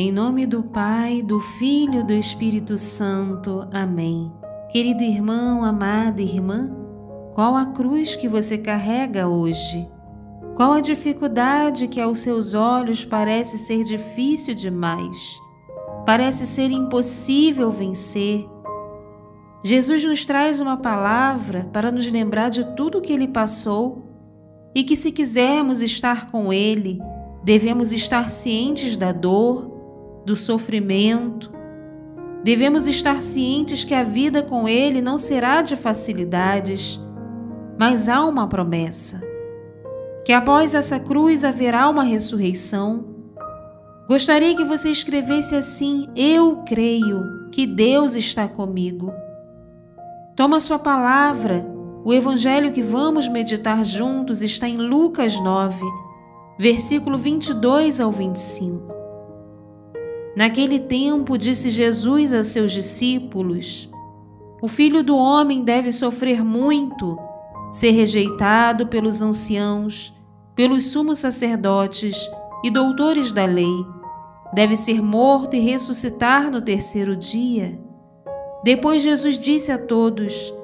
Em nome do Pai, do Filho e do Espírito Santo. Amém. Querido irmão, amada irmã, qual a cruz que você carrega hoje? Qual a dificuldade que aos seus olhos parece ser difícil demais? Parece ser impossível vencer? Jesus nos traz uma palavra para nos lembrar de tudo o que ele passou e que, se quisermos estar com ele, devemos estar cientes da dor, do sofrimento. Devemos estar cientes que a vida com Ele não será de facilidades, mas há uma promessa: que após essa cruz haverá uma ressurreição. Gostaria que você escrevesse assim: Eu creio que Deus está comigo. Toma sua palavra. O evangelho que vamos meditar juntos está em Lucas 9, versículo 22 ao 25. Naquele tempo, disse Jesus a seus discípulos: O filho do homem deve sofrer muito, ser rejeitado pelos anciãos, pelos sumos sacerdotes e doutores da lei. Deve ser morto e ressuscitar no terceiro dia. Depois Jesus disse a todos: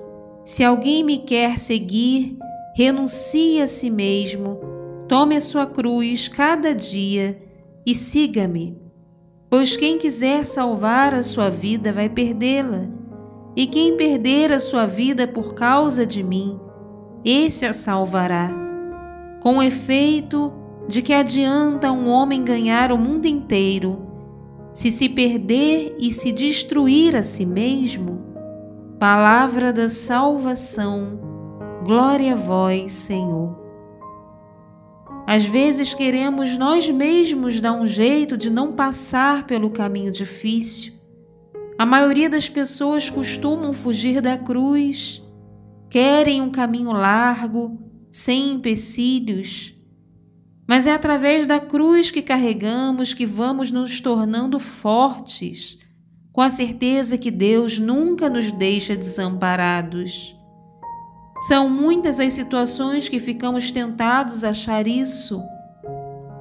Se alguém me quer seguir, renuncie a si mesmo, tome a sua cruz cada dia e siga-me. Pois quem quiser salvar a sua vida vai perdê-la, e quem perder a sua vida por causa de mim, esse a salvará. Com efeito, de que adianta um homem ganhar o mundo inteiro, se se perder e se destruir a si mesmo? Palavra da salvação, glória a vós, Senhor. Às vezes queremos nós mesmos dar um jeito de não passar pelo caminho difícil. A maioria das pessoas costumam fugir da cruz, querem um caminho largo, sem empecilhos. Mas é através da cruz que carregamos que vamos nos tornando fortes, com a certeza que Deus nunca nos deixa desamparados. São muitas as situações que ficamos tentados a achar isso.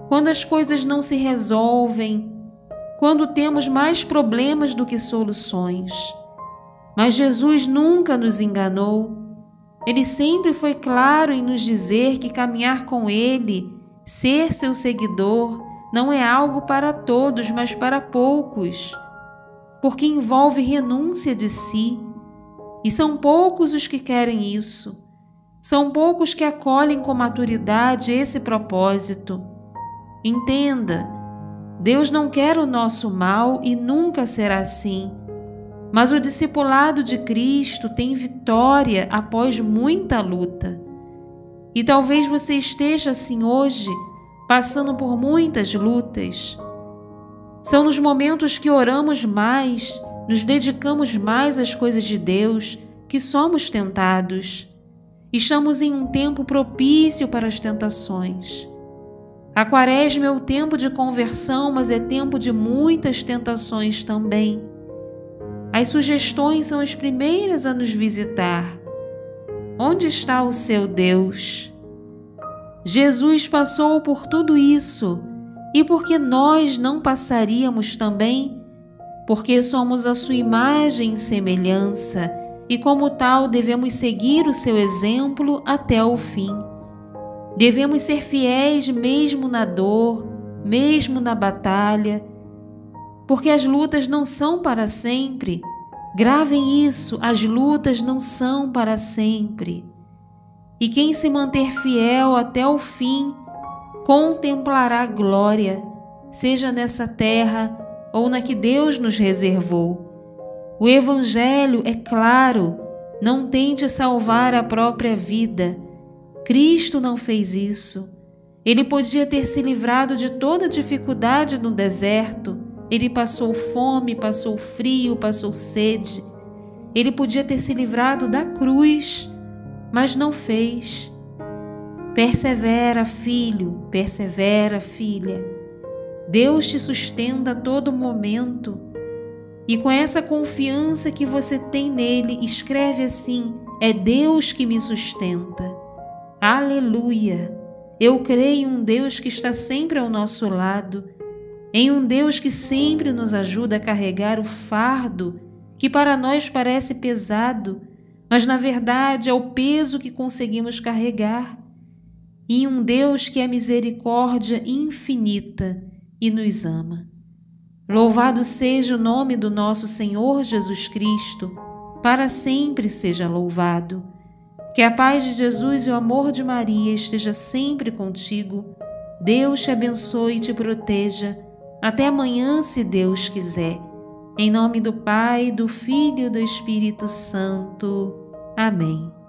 Quando as coisas não se resolvem, quando temos mais problemas do que soluções. Mas Jesus nunca nos enganou. Ele sempre foi claro em nos dizer que caminhar com Ele, ser seu seguidor, não é algo para todos, mas para poucos, porque envolve renúncia de si e são poucos os que querem isso. São poucos que acolhem com maturidade esse propósito. Entenda, Deus não quer o nosso mal e nunca será assim. Mas o discipulado de Cristo tem vitória após muita luta. E talvez você esteja assim hoje, passando por muitas lutas. São nos momentos que oramos mais nos dedicamos mais às coisas de Deus, que somos tentados. Estamos em um tempo propício para as tentações. A quaresma é o tempo de conversão, mas é tempo de muitas tentações também. As sugestões são as primeiras a nos visitar. Onde está o seu Deus? Jesus passou por tudo isso, e por que nós não passaríamos também? Porque somos a sua imagem e semelhança, e como tal devemos seguir o seu exemplo até o fim. Devemos ser fiéis mesmo na dor, mesmo na batalha, porque as lutas não são para sempre. Gravem isso: as lutas não são para sempre. E quem se manter fiel até o fim contemplará glória, seja nessa terra, ou na que Deus nos reservou. O Evangelho é claro, Não tente salvar a própria vida. Cristo não fez isso. Ele podia ter se livrado de toda dificuldade no deserto. Ele passou fome, passou frio, passou sede. Ele podia ter se livrado da cruz, mas não fez. Persevera, filho, persevera, filha. Deus te sustenta a todo momento. E com essa confiança que você tem nele, escreve assim: é Deus que me sustenta. Aleluia! Eu creio em um Deus que está sempre ao nosso lado, em um Deus que sempre nos ajuda a carregar o fardo que para nós parece pesado, mas na verdade é o peso que conseguimos carregar, e um Deus que é misericórdia infinita e nos ama. Louvado seja o nome do nosso Senhor Jesus Cristo, para sempre seja louvado. Que a paz de Jesus e o amor de Maria esteja sempre contigo. Deus te abençoe e te proteja. Até amanhã, se Deus quiser. Em nome do Pai, do Filho e do Espírito Santo. Amém.